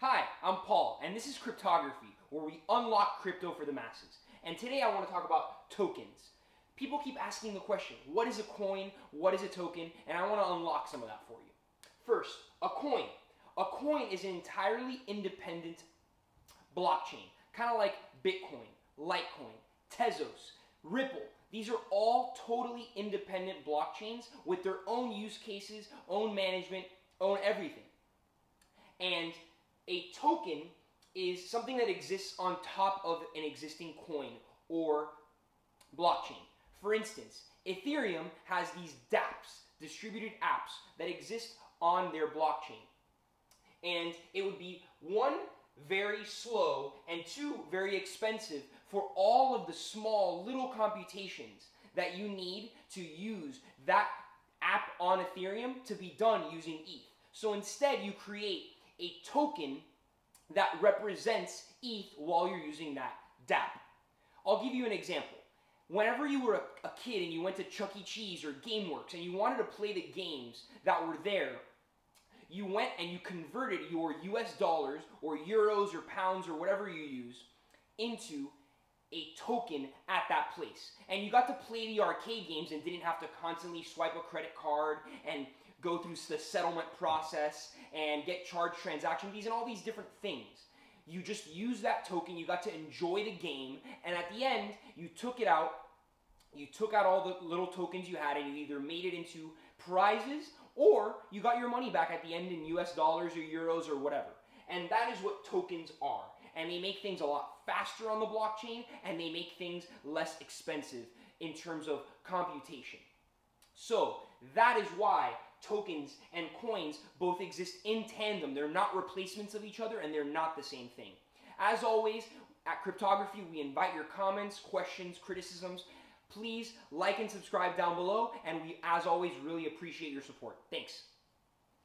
Hi, I'm Paul, and this is Cryptografi, where we unlock crypto for the masses. And today I want to talk about tokens. People keep asking the question, what is a coin? What is a token? And I want to unlock some of that for you. First, a coin. A coin is an entirely independent blockchain, kind of like Bitcoin, Litecoin, Tezos, Ripple. These are all totally independent blockchains with their own use cases, own management, own everything. And a token is something that exists on top of an existing coin or blockchain. For instance, Ethereum has these dApps, distributed apps, that exist on their blockchain. And it would be one, very slow, and two, very expensive for all of the small little computations that you need to use that app on Ethereum to be done using ETH. So instead, you create a token that represents ETH while you're using that dApp. I'll give you an example. Whenever you were a, a, kid and you went to Chuck E. Cheese or GameWorks and you wanted to play the games that were there, you went and you converted your US dollars or euros or pounds or whatever you use into a token at that place. And you got to play the arcade games and didn't have to constantly swipe a credit card and go through the settlement process and get charged transaction fees and all these different things. You just use that token, you got to enjoy the game, and at the end, you took it out, you took out all the little tokens you had, and you either made it into prizes or you got your money back at the end in US dollars or euros or whatever. And that is what tokens are. And they make things a lot faster on the blockchain and they make things less expensive in terms of computation. So that is why tokens and coins both exist in tandem. They're not replacements of each other and they're not the same thing. As always, at Cryptografi, we invite your comments, questions, criticisms. Please like and subscribe down below, and we, as always, really appreciate your support. Thanks.